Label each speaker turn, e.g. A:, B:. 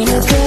A: You can